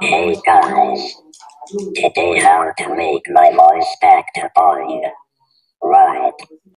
Hey guys, today how to make my voice back to boy.